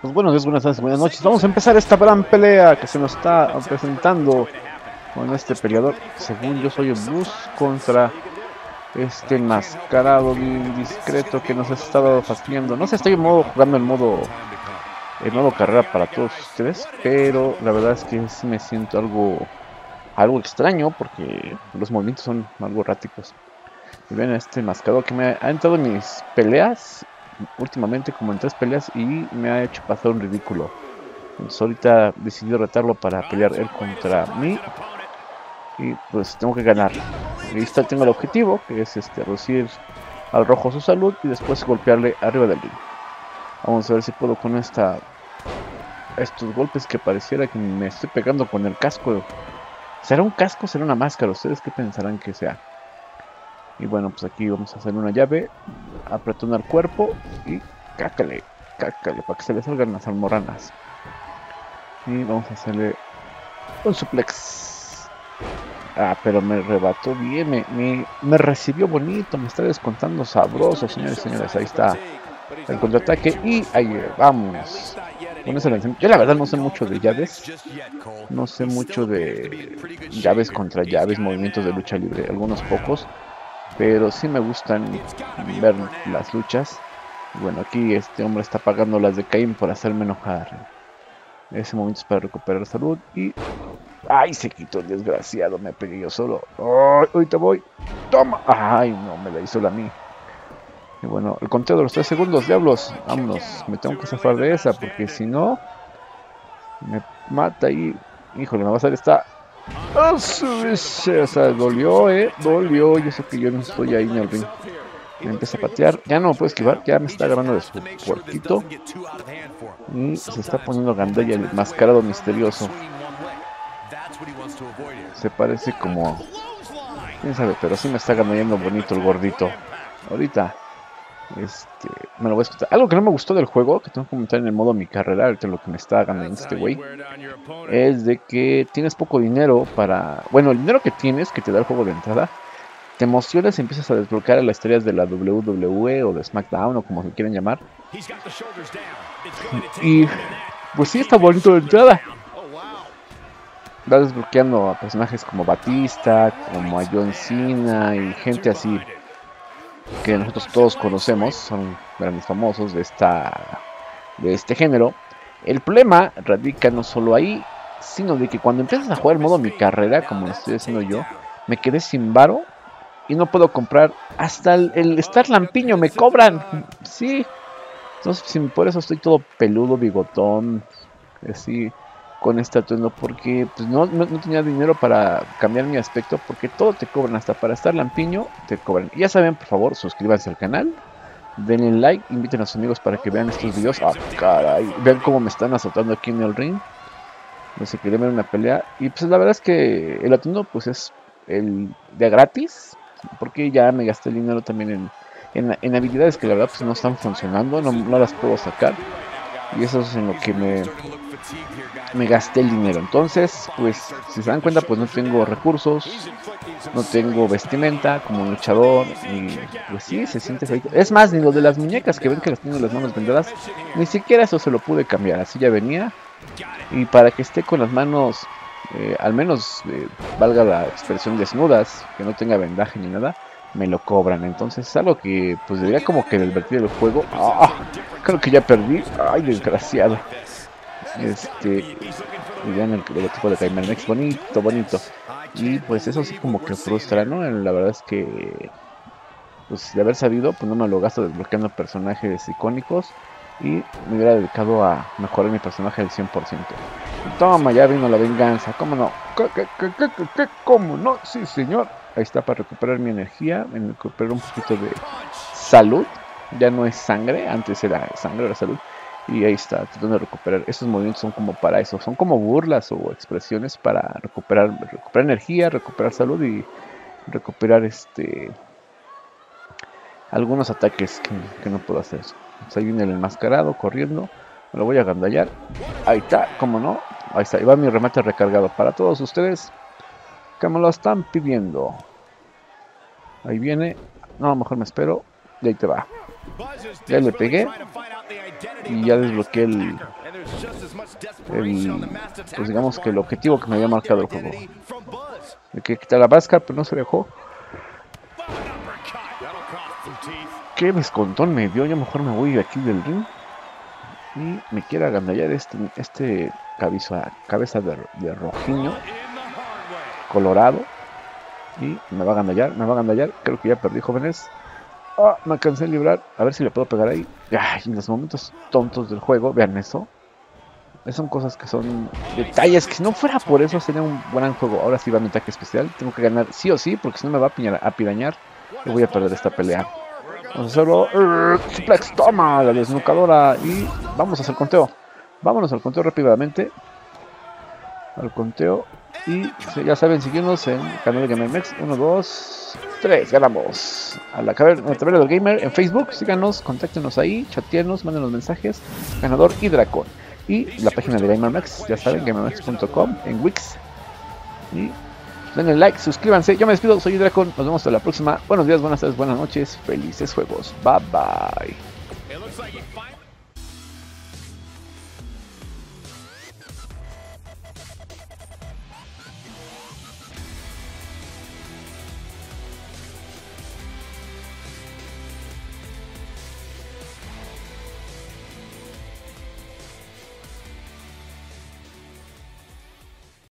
Pues buenos días, buenas tardes, buenas noches. Vamos a empezar esta gran pelea que se nos está presentando con este peleador. Según yo soy el Blues contra este enmascarado discreto que nos ha estado fastidiando. No sé, estoy en modo, jugando en modo, en modo carrera para todos ustedes, pero la verdad es que sí me siento algo, algo extraño porque los movimientos son algo erráticos. Y ven a este enmascarado que me ha entrado en mis peleas últimamente como en tres peleas y me ha hecho pasar un ridículo. Entonces ahorita decidí retarlo para pelear él contra mí. Y pues tengo que ganar. Listo, tengo el objetivo, que es este reducir al rojo su salud y después golpearle arriba del ring. Vamos a ver si puedo con esta estos golpes que pareciera que me estoy pegando con el casco. ¿Será un casco? ¿Será una máscara? ¿Ustedes qué pensarán que sea? Y bueno, pues aquí vamos a hacer una llave, apretando el cuerpo y cácale, cácale, para que se le salgan las almorranas. Y vamos a hacerle un suplex. Ah, pero me rebató bien, me, me, recibió bonito, me está descontando sabroso, señores y señores. Ahí está el contraataque y ahí vamos. Yo la verdad no sé mucho de llaves. No sé mucho de llaves contra llaves, movimientos de lucha libre, algunos pocos pero sí me gustan ver las luchas. Bueno, aquí este hombre está pagando las de Caín por hacerme enojar. Ese momento es para recuperar salud y... ¡Ay! Se quitó el desgraciado, me pegué yo solo. ¡Ay! Ahorita voy. ¡Toma! ¡Ay! No, me la hizo la mí. Y bueno, el conteo de los 3 segundos, diablos. Vámonos, me tengo que zafar de esa porque si no... Me mata y... Híjole, me va a salir esta o sea, dolió, eh, dolió. Y eso que yo no estoy ahí en el ring. Empieza a patear. Ya no me puedo esquivar. Ya me está agarrando de su puerquito. Y se está poniendo gandalla el mascarado misterioso. Se parece como. Quién sabe, pero sí me está ganando bonito el gordito. Ahorita. Este, me lo voy a escuchar. Algo que no me gustó del juego, que tengo que comentar en el modo mi carrera, ahorita lo que me está ganando este güey, es de que tienes poco dinero para. Bueno, el dinero que tienes, que te da el juego de entrada, te emocionas y empiezas a desbloquear las historias de la WWE o de SmackDown o como se quieran llamar. Y pues sí, está bonito de entrada. Vas desbloqueando a personajes como Batista, como a John Cena y gente así que nosotros todos conocemos, son grandes famosos de, esta, de este género. El problema radica no solo ahí, sino de que cuando empiezas a jugar el modo mi carrera, como lo estoy haciendo yo, me quedé sin varo y no puedo comprar. Hasta el, Star Lampiño me cobran. Sí. Entonces, por eso estoy todo peludo, bigotón, así con este atuendo porque pues, no, no, tenía dinero para cambiar mi aspecto porque todo te cobran, hasta para estar lampiño te cobran. Y ya saben, por favor, suscríbanse al canal, denle like, inviten a sus amigos para que vean estos videos. Ah, caray, vean cómo me están azotando aquí en el ring. No sé, quería ver una pelea. Y pues la verdad es que el atuendo pues es el de gratis, porque ya me gasté el dinero también en, en, habilidades que la verdad pues no están funcionando, no, no las puedo sacar. Y eso es en lo que me me gasté el dinero. Entonces, pues, si se dan cuenta, pues no tengo recursos, no tengo vestimenta como luchador, y pues sí, se siente feito. Es más, ni lo de las muñecas que ven que las tengo las manos vendadas, ni siquiera eso se lo pude cambiar, así ya venía. Y para que esté con las manos, eh, al menos eh, valga la expresión desnudas, que no tenga vendaje ni nada, me lo cobran. Entonces es algo que pues debería como que divertir el juego. ¡Ah! Creo que ya perdí. Ay, desgraciado. Este, y vean el logotipo de Cayman bonito, bonito. Y pues eso sí como que frustra, ¿no? La verdad es que, pues de haber sabido, pues no me lo gasto desbloqueando personajes icónicos. Y me hubiera dedicado a mejorar mi personaje al 100%. Toma, ya vino la venganza, ¿cómo no? ¿Qué, qué, cómo no? Sí, señor. Ahí está para recuperar mi energía, recuperar un poquito de salud. Ya no es sangre, antes era sangre, era salud. Y ahí está, tratando de recuperar. Estos movimientos son como para eso, son como burlas o expresiones para recuperar, recuperar energía, recuperar salud y recuperar este algunos ataques que, no puedo hacer. ahí viene el enmascarado corriendo. Me lo voy a gandallar. Ahí está, como no. Ahí está, ahí va mi remate recargado para todos ustedes que me lo están pidiendo. Ahí viene. No, a lo mejor me espero. Y ahí te va. Ya le pegué. Y ya desbloqueé el, pues digamos que el objetivo que me había marcado el juego. Me que quitar la vasca, pero no se dejó. Qué descontón me dio, ya mejor me voy aquí del ring. Y me quiere agandallar este, este cabeza, cabeza de, de rojiño, colorado. Y me va a agandallar, me va a agandallar. Creo que ya perdí, jóvenes. Ah, me alcancé a librar. A ver si le puedo pegar ahí. Ay, en los momentos tontos del juego, vean eso. Son cosas que son detalles que si no fuera por eso sería un gran juego. Ahora sí va mi ataque especial. Tengo que ganar sí o sí porque si no me va a, piñar, a pirañar. Y voy a perder esta pelea. Vamos a hacerlo. suplex, toma la desnucadora. Y vamos a hacer conteo. Vámonos al conteo rápidamente. Al conteo. Y ya saben, seguirnos en el canal de GamerMex. 1, 2, 3. Ganamos. A la taberna del gamer en Facebook. Síganos, contáctenos ahí, chatearnos, mándenos mensajes. Ganador y dragón. Y la página de GamerMax, ya saben, gamermax.com en Wix. Y denle like, suscríbanse. Yo me despido, soy Dracon. Nos vemos hasta la próxima. Buenos días, buenas tardes, buenas noches. Felices juegos. Bye bye.